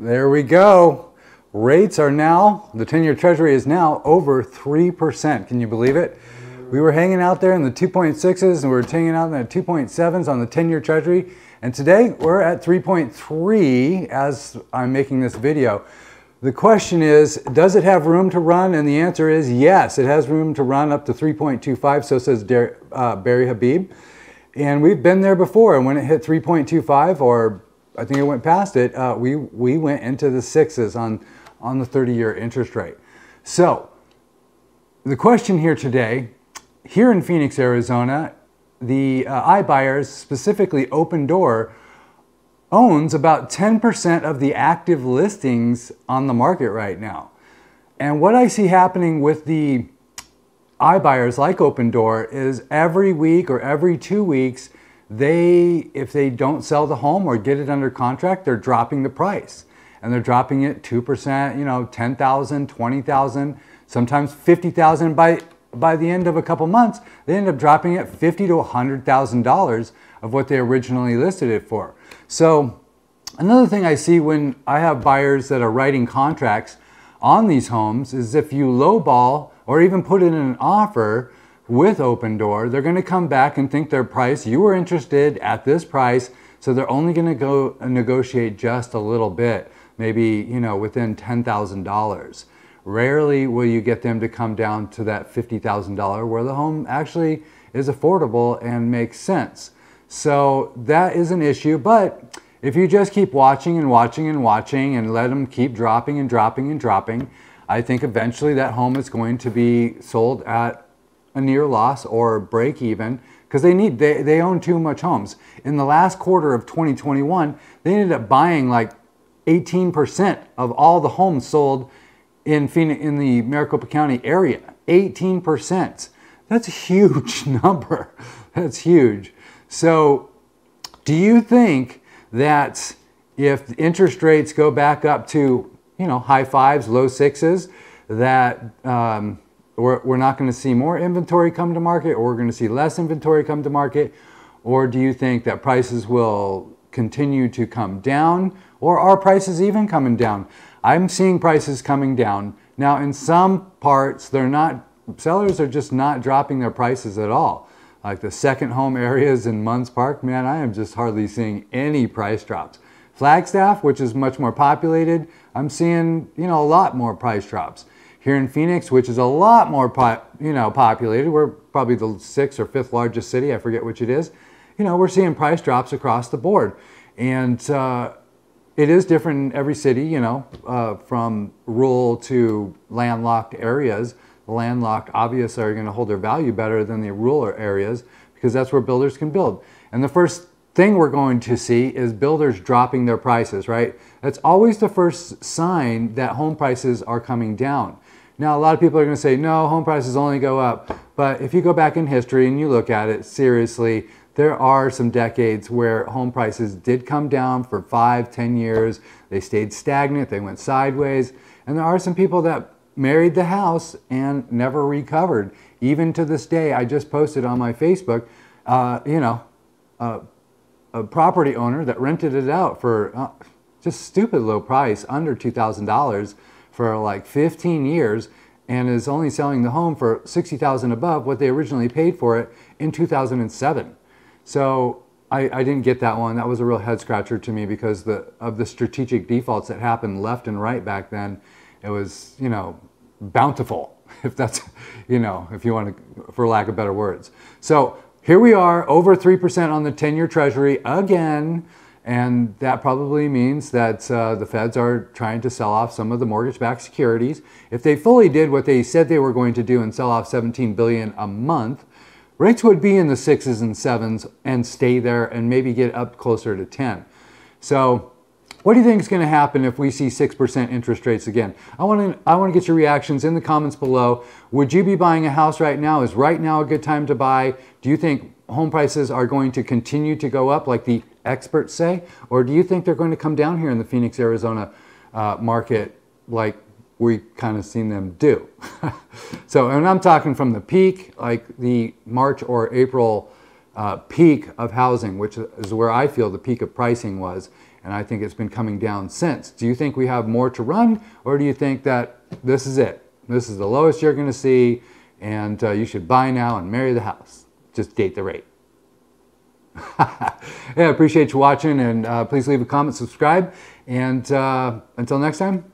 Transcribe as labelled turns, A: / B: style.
A: There we go. Rates are now, the 10 year treasury is now over 3%. Can you believe it? We were hanging out there in the 2.6s and we were hanging out in the 2.7s on the 10 year treasury. And today we're at 3.3 as I'm making this video. The question is, does it have room to run? And the answer is yes, it has room to run up to 3.25, so says uh, Barry Habib. And we've been there before, and when it hit 3.25, or I think it went past it, uh, we, we went into the sixes on, on the 30-year interest rate. So the question here today, here in Phoenix, Arizona, the uh, iBuyers, specifically Opendoor, owns about 10% of the active listings on the market right now. And what I see happening with the iBuyers like Opendoor is every week or every two weeks, they, if they don't sell the home or get it under contract, they're dropping the price. And they're dropping it 2%, you know, 10,000, 20,000, sometimes 50,000. By, by the end of a couple months, they end up dropping it 50 to $100,000 of what they originally listed it for. So another thing I see when I have buyers that are writing contracts on these homes is if you lowball or even put in an offer with Opendoor, they're going to come back and think their price, you were interested at this price, so they're only going to go negotiate just a little bit, maybe, you know, within $10,000. Rarely will you get them to come down to that $50,000 where the home actually is affordable and makes sense. So that is an issue, but if you just keep watching and watching and watching and let them keep dropping and dropping and dropping, I think eventually that home is going to be sold at a near loss or break even because they need they, they own too much homes. In the last quarter of 2021, they ended up buying like 18% of all the homes sold in Phoenix, in the Maricopa County area. 18%. That's a huge number. That's huge. So, do you think that if interest rates go back up to you know high fives, low sixes, that um, we're, we're not going to see more inventory come to market, or we're going to see less inventory come to market, or do you think that prices will continue to come down, or are prices even coming down? I'm seeing prices coming down now. In some parts, they're not. Sellers are just not dropping their prices at all like the second home areas in Munds Park, man, I am just hardly seeing any price drops. Flagstaff, which is much more populated, I'm seeing, you know, a lot more price drops. Here in Phoenix, which is a lot more, you know, populated, we're probably the sixth or fifth largest city, I forget which it is, you know, we're seeing price drops across the board. And uh, it is different in every city, you know, uh, from rural to landlocked areas landlocked obviously are going to hold their value better than the rural areas because that's where builders can build. And the first thing we're going to see is builders dropping their prices, right? That's always the first sign that home prices are coming down. Now, a lot of people are going to say, no, home prices only go up. But if you go back in history and you look at it seriously, there are some decades where home prices did come down for five, ten years. They stayed stagnant, they went sideways. And there are some people that married the house and never recovered. Even to this day, I just posted on my Facebook, uh, you know, uh, a property owner that rented it out for uh, just stupid low price, under $2,000 for like 15 years and is only selling the home for 60,000 above what they originally paid for it in 2007. So I, I, didn't get that one. That was a real head scratcher to me because the, of the strategic defaults that happened left and right back then. It was, you know, bountiful, if that's, you know, if you want to, for lack of better words. So here we are, over 3% on the 10 year Treasury again. And that probably means that uh, the feds are trying to sell off some of the mortgage backed securities. If they fully did what they said they were going to do and sell off 17 billion a month, rates would be in the sixes and sevens and stay there and maybe get up closer to 10. So what do you think is going to happen if we see 6% interest rates again? I want to I want to get your reactions in the comments below. Would you be buying a house right now? Is right now a good time to buy? Do you think home prices are going to continue to go up like the experts say? Or do you think they're going to come down here in the Phoenix, Arizona uh, market like we kind of seen them do? so, and I'm talking from the peak, like the March or April uh, peak of housing, which is where I feel the peak of pricing was and I think it's been coming down since. Do you think we have more to run, or do you think that this is it? This is the lowest you're going to see, and uh, you should buy now and marry the house. Just date the rate. yeah, I appreciate you watching, and uh, please leave a comment, subscribe, and uh, until next time,